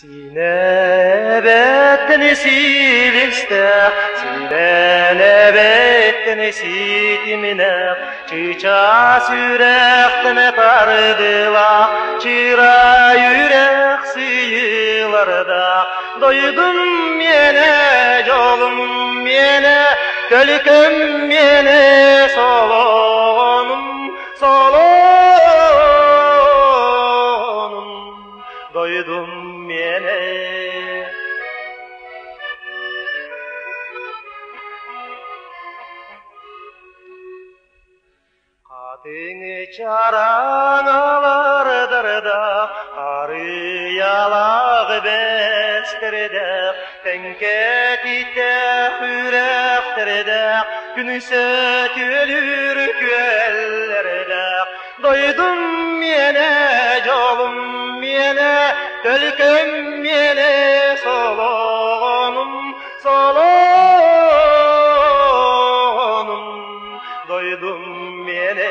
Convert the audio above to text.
Sine betteni siliste, silene betteni sitimine, Çiça sürektine tardıla, çıra yürek sıyılarda, Doydum yine, yolum yine, kölküm yine, doydum yine. Kadını çaranalardır da Arı yalak bestirde Tenket ite yürektirde Günü sötülür küellerde Doydum yine yine solonum solonum Doydum yine